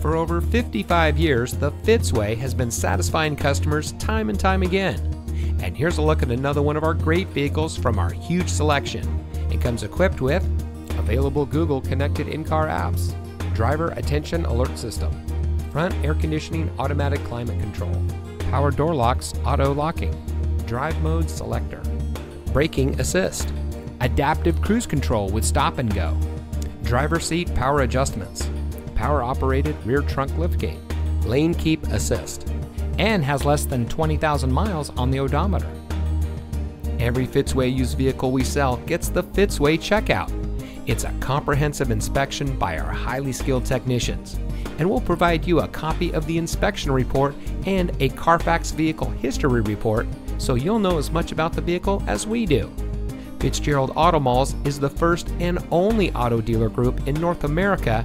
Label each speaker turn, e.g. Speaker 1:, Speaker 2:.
Speaker 1: For over 55 years, the Fitzway has been satisfying customers time and time again. And here's a look at another one of our great vehicles from our huge selection. It comes equipped with available Google connected in-car apps, driver attention alert system, front air conditioning automatic climate control, power door locks auto locking, drive mode selector, braking assist, adaptive cruise control with stop and go, driver seat power adjustments, power operated rear trunk liftgate, lane keep assist, and has less than 20,000 miles on the odometer. Every Fitzway used vehicle we sell gets the Fitzway checkout. It's a comprehensive inspection by our highly skilled technicians, and we'll provide you a copy of the inspection report and a Carfax vehicle history report so you'll know as much about the vehicle as we do. Fitzgerald Auto Malls is the first and only auto dealer group in North America